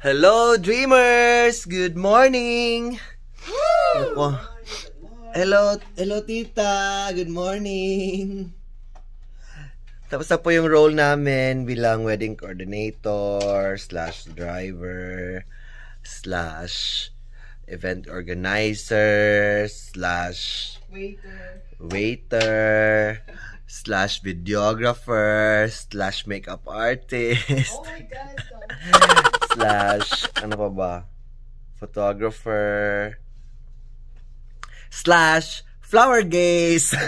Hello, dreamers! Good morning! Ako. Hello, hello tita! Good morning! Tapos na po yung role namin bilang wedding coordinator, slash driver, slash event organizer, slash Waiter. waiter, slash videographer, slash makeup artist. Oh my God. slash, ano pa ba? Photographer, slash, flower gaze.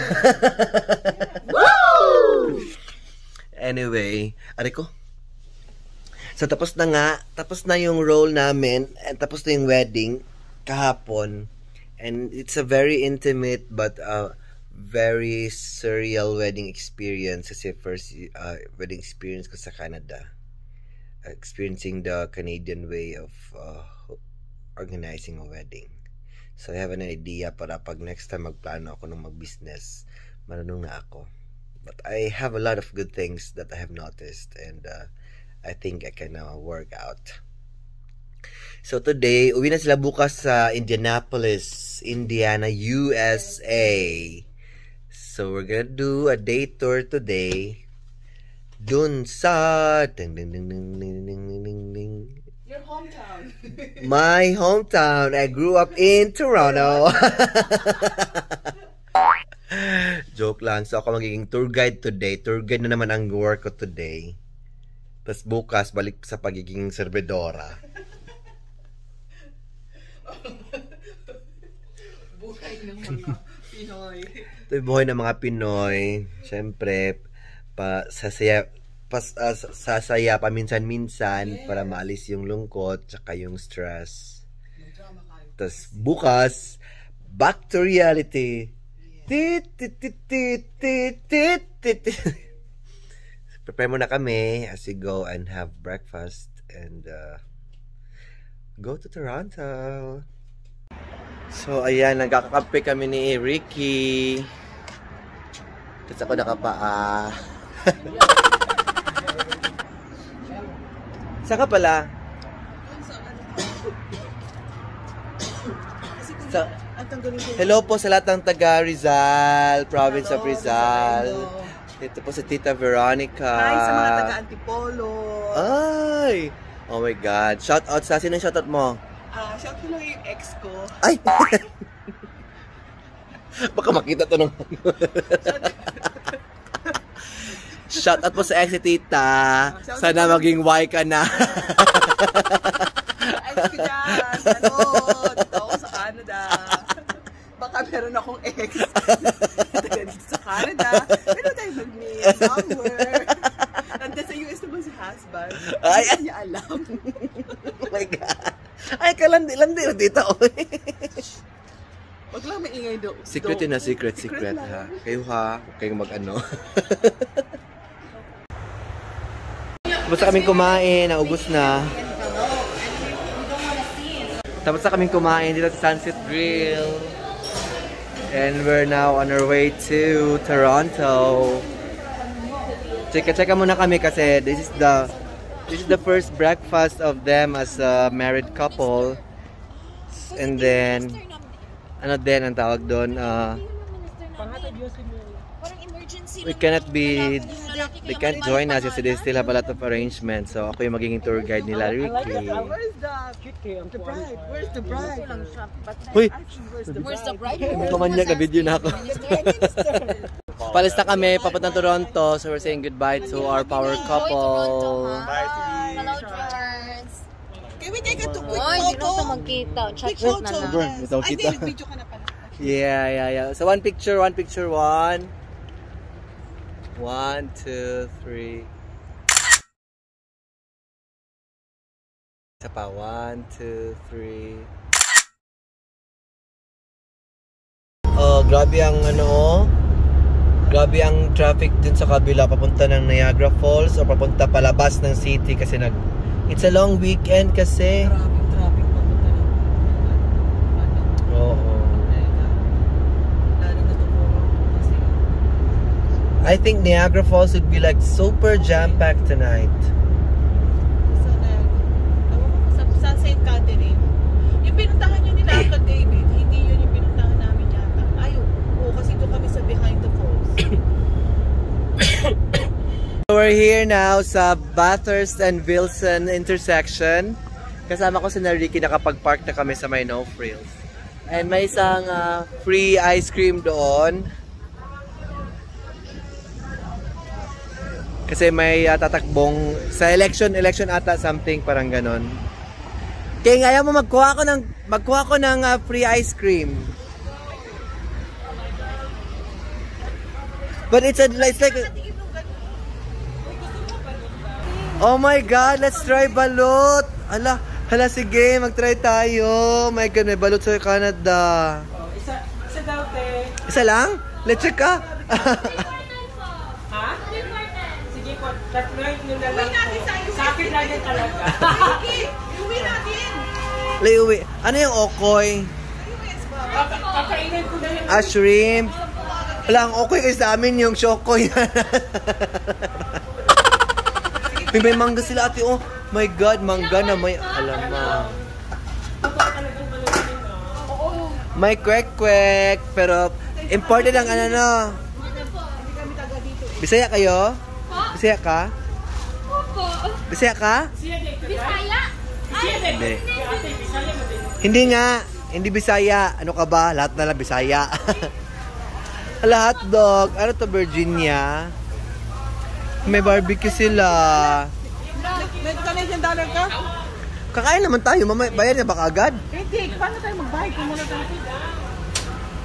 anyway, ari ko. So, tapos na nga, tapos na yung role namin, and tapos na yung wedding kahapon. And it's a very intimate but uh, very surreal wedding experience kasi first uh, wedding experience ko sa Canada experiencing the Canadian way of uh, organizing a wedding. So I have an idea para pag next time magplano ako ng mag-business, marunong na ako. But I have a lot of good things that I have noticed and uh, I think I can uh, work out. So today, uwi na sila bukas sa Indianapolis, Indiana, USA. So we're gonna do a day tour today dun sa ding ding ding ding ding ding ding ding Your hometown. my hometown. I grew up in Toronto. Joke lang. So ako magiging tour guide today. Tour guide na naman ang work ko today. Tapos bukas balik sa pagiging servidora. Buhay ng mga Pinoy. Ito yung buhay ng mga Pinoy. Siyempre, pa, sasaya, pas, ah, sasaya paminsan-minsan para maalis yung lungkot tsaka yung stress. Tapos bukas, back to reality. Tit, tit, tit, tit, tit, tit, tit, tit. Prepare muna kami as we go and have breakfast and uh, go to Toronto. So, ayan, nagkakape kami ni Ricky. Tapos ako nakapaa. Saan ka pala? Ko. Hello po sa lahat ng taga Rizal, province of Hello, Rizal. Rizal. Ito po si Tita Veronica. Hi sa mga taga-Antipolo. Ay! Oh my God. Shout out sa sino yung shout out mo? Ah, shout ko lang yung ex ko. Ay! Baka makita to nung... shout out po sa ex Tita. Shout Sana out. maging Y ka na. Ex ko dyan. Ano? Dito ako sa Canada. Baka meron akong ex. Sa Canada. Pero tayo mag-meet somewhere. Ay. Hindi niya alam. oh my God. Ay, kalandi-landi na dito. Wag lang maingay do. Secret do- yun na, secret, secret, lang. ha. Kayo ha, huwag kayong mag-ano. Tapos na kaming kumain, naubos na. Tapos na kaming kumain dito sa Sunset Grill. And we're now on our way to Toronto. Cheka-cheka muna kami kasi this is the this is the first breakfast of them as a married couple. And then ano din ang tawag doon uh, we cannot be they can't join us kasi they still have a lot of arrangements so ako yung magiging tour guide nila Ricky Where's the, bride? Where's the bride? Huy! Where's the bride? bride? Kumanya ka video na ako Palis na kami papuntang Toronto so we're saying goodbye to our power couple Hello, Charles. Can we take a quick Oy, hindi na ito photo? magkita. Chat Quick na photo. Ay, video ka na pala. yeah yeah yeah so one picture one picture one one two three. Isa pa. One two three. Oh, grabe ang ano, grabe ang traffic dun sa kabila papunta ng Niagara Falls o papunta palabas ng city kasi nag It's a long weekend kasi. Grabe traffic papunta na. I think Niagara Falls would be like super jam-packed tonight. Sa, sa, sa St. Catherine. Yung pinuntahan nyo nila Uncle David, hindi yun yung pinuntahan namin yata. Ay, oo, kasi doon kami sa behind the falls. We're here now sa Bathurst and Wilson intersection. Kasama ko si Nariki, nakapag-park na kami sa may No Frills. And may isang ah, free ice cream doon. Kasi may ah, tatakbong sa election, election ata something parang ganon. Kaya nga ayaw mo magkuha ko ng magkuha ko ng ah, free ice cream. But it's a it's like a- Oh my God, let's try balot. Ala, hala sige, mag-try tayo. My God, may balot sa Canada. Oh, isa, isa daw, te. Isa lang? Let's check ka. Tatloy nyo na lang natin po. sa akin lang yan talaga. Iuwi natin. Layuwi. Ano yung okoy? Kaka- Kakainin ko na yung... Ah, shrimp. Wala, ang okoy kasi sa amin yung chokoy. may, may mangga sila ate. Oh my God, mangga na may oh. May kwek-kwek. Pero imported ang ano no. Bisaya kayo? Bisaya ka? Bisaya ka? Bisaya? Hindi. Hindi nga. Hindi Bisaya. Ano ka ba? Lahat na lang Bisaya. Lahat dog. Ano to Virginia? May barbecue sila. May Canadian dollar ka? Kakain naman tayo. Mamay, bayad na baka agad? Hindi, paano tayo magbayad? Kung muna tayo.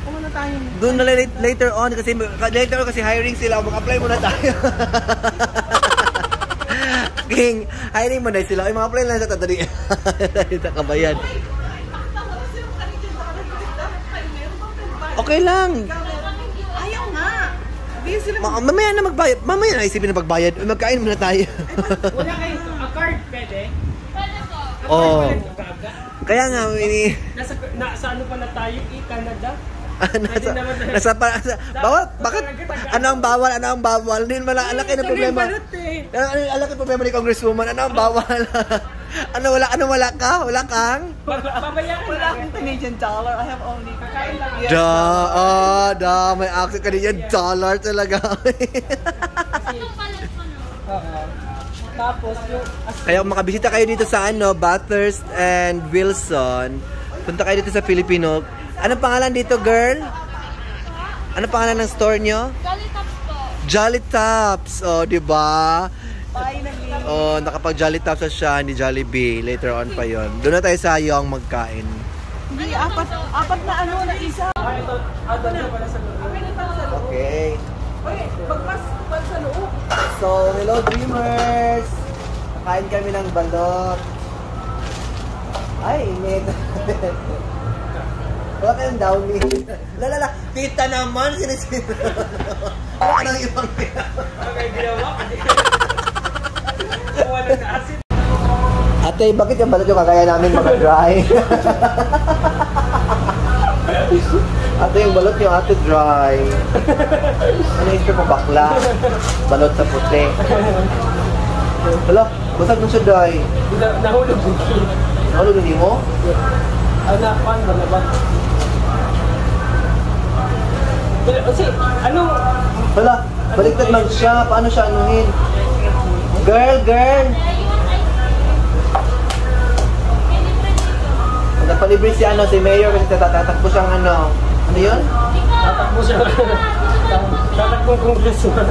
Kung muna tayo. Doon na later, later on kasi later on kasi hiring sila. Mag-apply muna tayo. King, hiring muna sila. Ay, mag-apply lang sa tadali. sa kabayan. Okay lang. Ayaw nga. Sila Ma mamaya na magbayad. Mamaya na isipin na magbayad. Magkain muna tayo. Wala kayo, a card, pwede? oh. Gaga. Kaya nga, ini... Nasa, na, sa ano pala tayo, eh, Canada? nasa, nasa, pa, nasa, bawal, bakit, ano ang bawal, ano ang bawal, hindi naman, ang laki ng problema. Balot, eh. Ano, ano, ang laki ng problema ni Congresswoman, ano ang bawal? ano, wala, ano, wala ka? Wala kang? Pabayaan Wala akong Canadian dollar. I have only Kakain lang. Da, dollar. ah, da, may accent yan, dollar talaga. Tapos, yung... Kaya kung makabisita kayo dito sa ano, Bathurst and Wilson, punta kayo dito sa Filipino. Anong pangalan dito, girl? Anong pangalan ng store nyo? Jolly Tops po. Jolly Tops. Oh, di ba? Oh, nakapag Jolly Tops na siya, ni Jollibee. Later on pa yon. Doon na tayo sa Yong magkain. Hindi, apat, apat na ano na isa. Okay. Uy, magpas pas sa loob. So, hello dreamers! Kain kami ng balot. Ay, init. Wala kayong downy. Lalala, tita naman, sinisira. Wala ka nang ibang Okay, ginawa. Wala na acid. Ate, bakit yung balot yung kakaya namin mga dry? ate, yung balot yung ate dry. Ano yung pa bakla? Balot sa puti. Hala, basag na siya dry. Na- Nahulog. Ano gani mo? Anak, ba na ba? Kasi, ano, Hala, baliktad lang siya. Paano siya anuhin? Girl, girl! Napalibre si ano, si Mayor kasi tatatakbo siyang ano. Ano yun? tatakbo siya. Tatakbo congressman.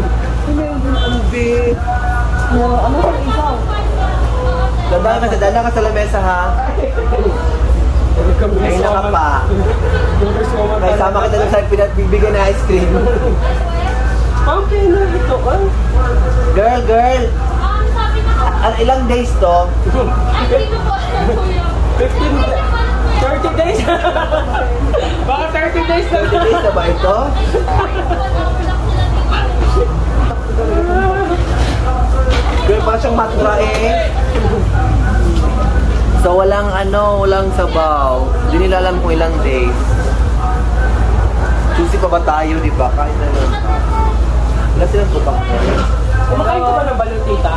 Ano yung ginambi? Ano yung isaw? Dala ka sa lamesa ha. Ay naka pa. May sama kita dun sa pinagbibigyan na ice cream. Okay na ito, ah. Girl, girl! Um, sabi na ko, An ilang days to? ay, dito po, kuya. 15 days. 30 days. Baka 30 days na 30 days na ba ito? Girl, parang siyang matura eh. So walang ano, walang sabaw. Hindi nila alam kung ilang days. Susi pa ba tayo, di ba? Kain na lang. Wala silang kupak ko. Kumakain ka ba ng balon, tita?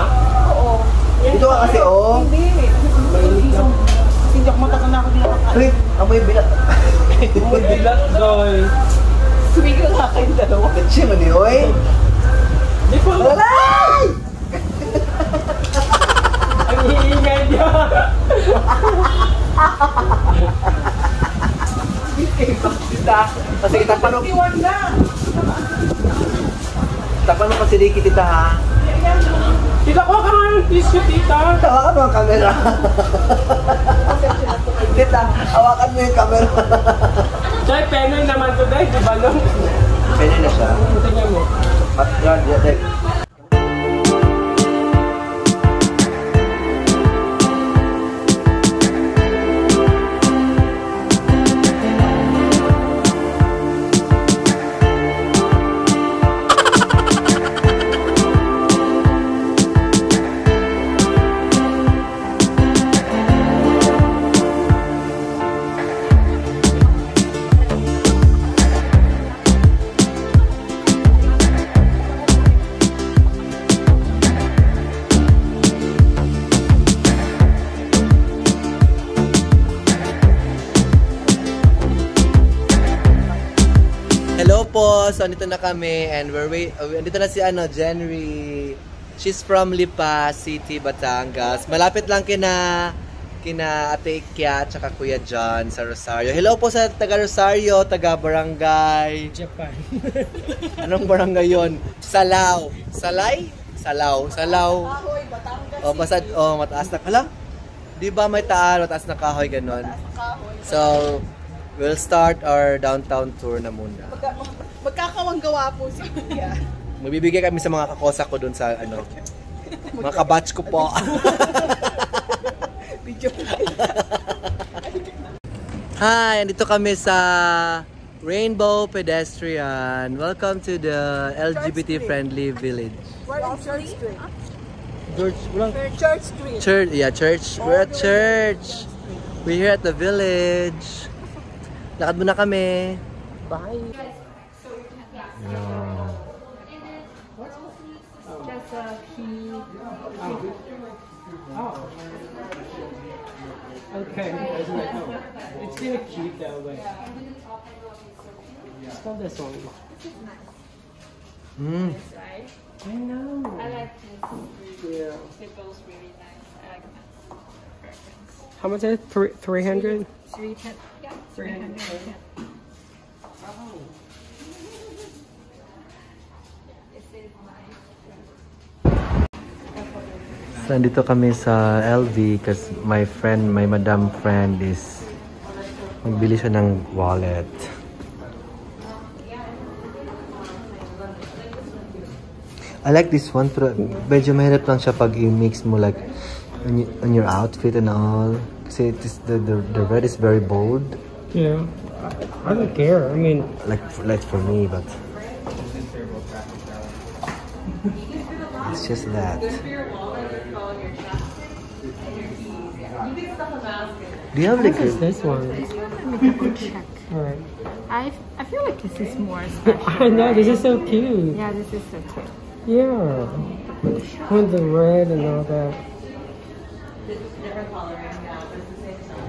Ito ka kasi, oh. Hindi. Kasi hindi ako matagal na ako din nakakain. Wait, amoy bilat. Amoy bilat, Joy. Sumigil na kayong dalawa. Gatsi mo ni, oy. Di ko Alay! Ang hiingay niya. Kasi kita pa nung, Iwan na. tapan mo kasi Ricky, tita, ha? Tita, kuha ka ng tissue, tita. Hawakan mo ang camera. tita, hawakan mo yung camera. Joy, penoy naman today, di balon. Pwede na siya. Tingnan mo. At yan, yan, So, andito na kami and we're wait, uh, andito na si ano, Jenry. She's from Lipa City, Batangas. Malapit lang kina kina Ate Ikya at saka Kuya John sa Rosario. Hello po sa taga Rosario, taga Barangay. Japan. Anong barangay yon? Salaw. Salay? Salaw. Salaw. Kahoy, Batangas. O, basta, oh, mataas na. Hala? Di ba may taal, mataas na kahoy, ganon? Kahoy. So, we'll start our downtown tour na muna. Magka- Magkakawang-gawa po si Kuya. Magbibigay kami sa mga kakosa ko dun sa ano. Mga kabatch ko po. Video. Hi, andito kami sa Rainbow Pedestrian. Welcome to the LGBT friendly village. Where is Church Street? George, Church Street. church, yeah, church. We're at church. We're here at the village. Lakad muna kami. Bye. That's a key. Oh. Okay. I was like, oh. It's gonna keep that way. It's not this one. Mm. Right? I know. I like this. Yeah. It goes really nice. I like that. Preference. How much is it? Three, 300? Three ten. Yeah. Three hundred. Yeah. So, andito kami sa LV kasi my friend, my madam friend is magbili siya ng wallet. I like this one pero medyo mahirap lang siya pag i-mix mo like on, on your outfit and all. Kasi it is, the, the, the red is very bold. Yeah. I, I don't care. I mean, Like, like for me, but... It's just that. Do you have like what is a, this one? Let me double check. Alright. I I feel like this is more special. I know, this is so cute. Yeah, this is so cute. Yeah. With the red and all that.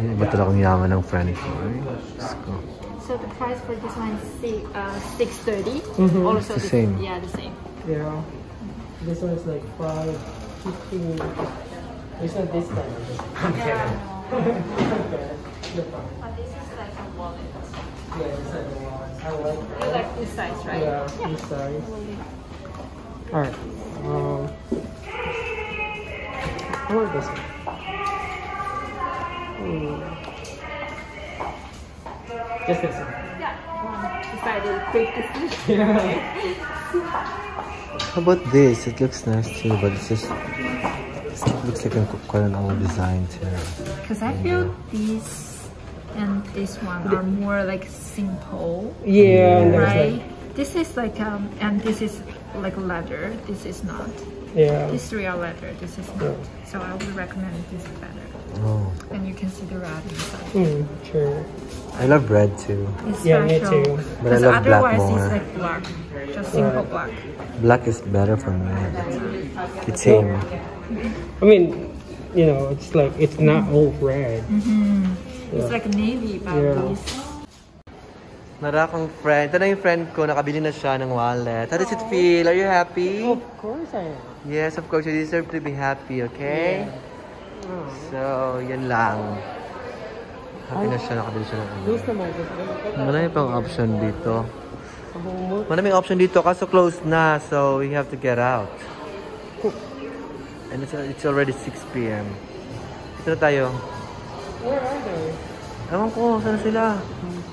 Iba talaga ang yaman ng friend ko. Ay, Diyos ko. So the price for this one is six uh six thirty. Mhm. Also It's the this- same. Yeah, the same. Yeah. This one's like five fifteen. It's not this time. Yeah. okay. No problem. But this is like a wallet. Yeah, it's like a lot. I like You like this size, right? Yeah, this size. Alright. Um, I want this one. Hmm. Just this one. Yeah. Decided Um, decided fifty. Yeah. How about this? It looks nice too, but it's just... It looks like a, quite an old design too. Because I feel these and this one are more like simple, Yeah, right? like, This is like um, and this is like leather. This is not. yeah. This is real leather. This is not. So I would recommend this better. Oh. And you can see the rat inside. Hmm, true. I love red too. It's Yeah, me too. But I love black otherwise more. it's like black. Just simple black. Black is better for me. It's same. I mean, you know, it's like it's not all red. It's like navy, but Yeah. Nara akong friend. Ito na yung friend ko. Nakabili na siya ng wallet. How does it feel? Are you happy? Of course I am. Yes, of course. You deserve to be happy, okay? Oh. So, yun lang. Happy na siya. Nakabili siya ng ano. Marami pang option dito. Maraming option dito kaso closed na. So, we have to get out. And it's, it's already 6 p.m. Dito na tayo. Where are they? Ewan ko, saan sila?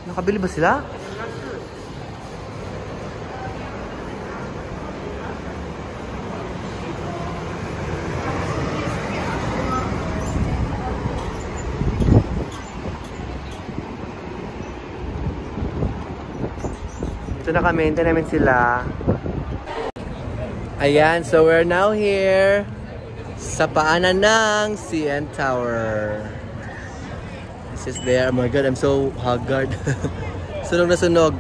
Nakabili ba sila? Ito na kami, hintay namin sila. Ayan, so we're now here sa paanan ng CN Tower. This is there. Oh my god, I'm so haggard. sunog na sunog.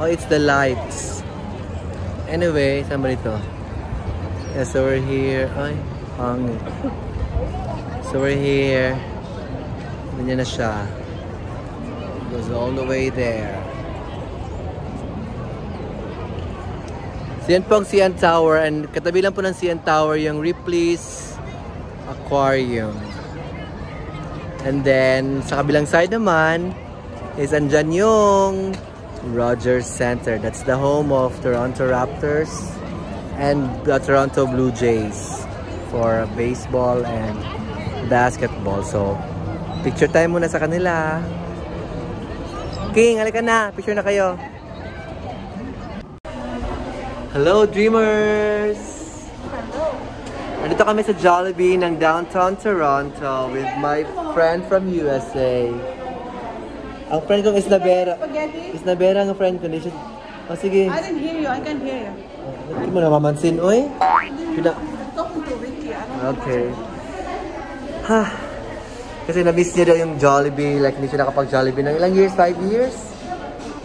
Oh, it's the lights. Anyway, saan ba ito? Yeah, so we're here. Ay, hangin. So we're here. Ganyan na siya. Goes all the way there. So yan po ang CN Tower and katabi lang po ng CN Tower yung Ripley's Aquarium. And then, sa kabilang side naman, is andyan yung Rogers Center. That's the home of Toronto Raptors and the Toronto Blue Jays for baseball and basketball. So, picture time muna sa kanila. King, halika na. Picture na kayo. Hello, Dreamers! Nandito kami sa Jollibee ng downtown Toronto with my friend from USA. Ang friend kong Isnabera. Spaghetti? Isnabera ang friend ko. Siya... Oh, sige. I didn't hear you. I can hear you. Hindi mo namamansin, oy. Pina... Talking to Ricky. I don't Okay. Ha. Kasi na-miss niya daw yung Jollibee. Like, hindi siya nakapag-Jollibee ng ilang years? Five years?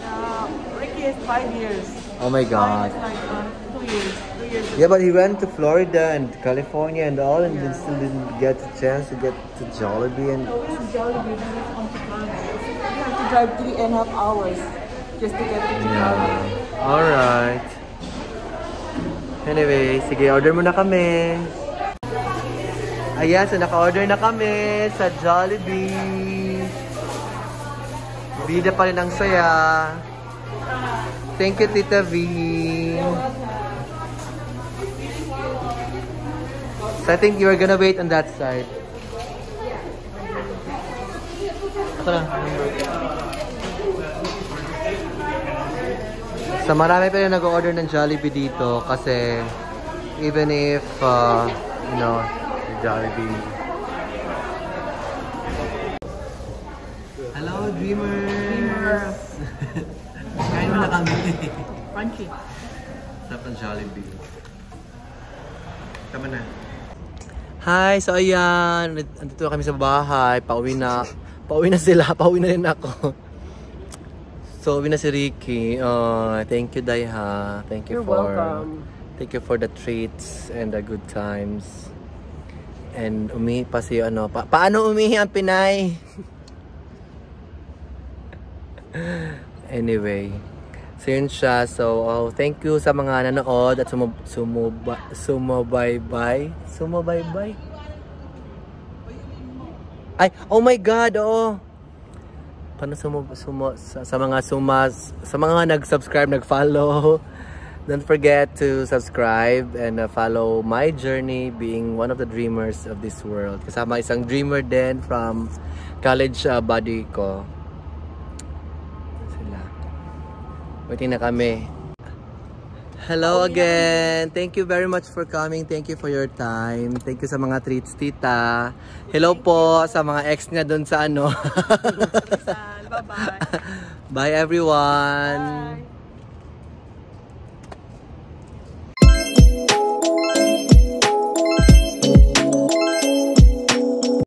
Uh, Ricky is five years. Oh my God. Is like uh, two years. Two years. Yeah, but he went to Florida and California and all and then still didn't get a chance to get to Jollibee and... So it's Jollibee. Then it's on Florida. You have to drive three and a half hours just to get to Chicago. Yeah. Alright. Anyway, sige, order muna kami. Ayan, so naka-order na kami sa Jollibee. Bida pa rin ang saya. Thank you, Tita V. So I think you are gonna wait on that side. Ito na. So marami pa yung nag-order ng Jollibee dito kasi even if, uh, you know, Jollibee. Hello, Dreamers! Kain mo na kami. Crunchy. Sarap ng Jollibee. Tama na. Hi! So ayan, andito na kami sa bahay. Pauwi na. Pauwi na sila. Pauwi na rin ako. So, uwi na si Ricky. Uh, thank you, Daiha. Thank you You're for... welcome. Thank you for the treats and the good times. And umihi pa si ano. Pa paano umihi ang Pinay? anyway. Yun siya. So oh, thank you sa mga nanood at sumo sumuba sumubaybay. Sumubaybay? Ay, oh my God, oo. Paano sumo, sumo, sa, sa mga sumas, sa mga nag-subscribe, nag-follow, don't forget to subscribe and uh, follow my journey being one of the dreamers of this world. Kasama isang dreamer din from college uh, buddy ko. Waiting na kami. Hello again. Thank you very much for coming. Thank you for your time. Thank you sa mga treats, tita. Hello po sa mga ex niya doon sa ano. Bye-bye. Bye everyone.